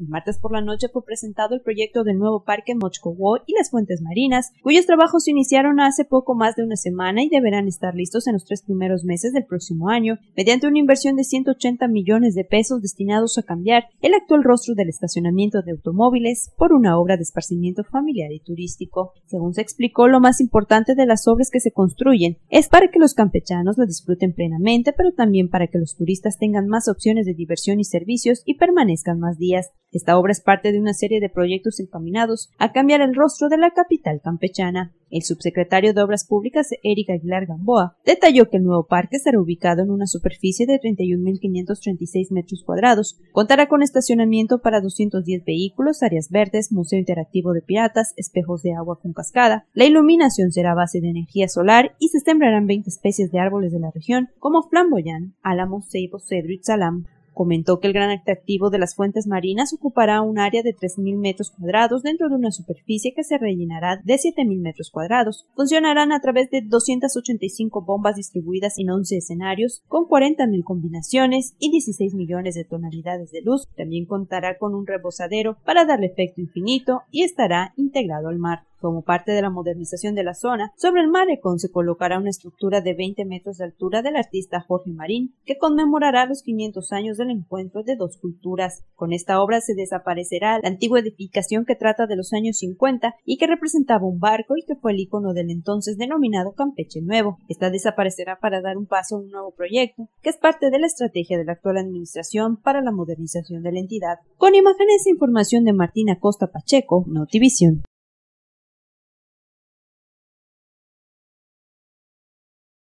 El martes por la noche fue presentado el proyecto del nuevo parque Mochcowo y las fuentes marinas, cuyos trabajos se iniciaron hace poco más de una semana y deberán estar listos en los tres primeros meses del próximo año, mediante una inversión de 180 millones de pesos destinados a cambiar el actual rostro del estacionamiento de automóviles por una obra de esparcimiento familiar y turístico. Según se explicó, lo más importante de las obras que se construyen es para que los campechanos la disfruten plenamente, pero también para que los turistas tengan más opciones de diversión y servicios y permanezcan más días. Esta obra es parte de una serie de proyectos encaminados a cambiar el rostro de la capital campechana. El subsecretario de Obras Públicas, Eric Aguilar Gamboa, detalló que el nuevo parque estará ubicado en una superficie de 31.536 metros cuadrados, contará con estacionamiento para 210 vehículos, áreas verdes, museo interactivo de piratas, espejos de agua con cascada, la iluminación será base de energía solar y se sembrarán 20 especies de árboles de la región como flamboyán, álamo, ceibo, cedro y salam. Comentó que el gran atractivo de las fuentes marinas ocupará un área de 3.000 metros cuadrados dentro de una superficie que se rellenará de 7.000 metros cuadrados. Funcionarán a través de 285 bombas distribuidas en 11 escenarios, con 40.000 combinaciones y 16 millones de tonalidades de luz. También contará con un rebosadero para darle efecto infinito y estará integrado al mar. Como parte de la modernización de la zona, sobre el malecón se colocará una estructura de 20 metros de altura del artista Jorge Marín, que conmemorará los 500 años del encuentro de dos culturas. Con esta obra se desaparecerá la antigua edificación que trata de los años 50 y que representaba un barco y que fue el icono del entonces denominado Campeche Nuevo. Esta desaparecerá para dar un paso a un nuevo proyecto, que es parte de la estrategia de la actual administración para la modernización de la entidad. Con imágenes e información de Martina Costa Pacheco, Notivisión.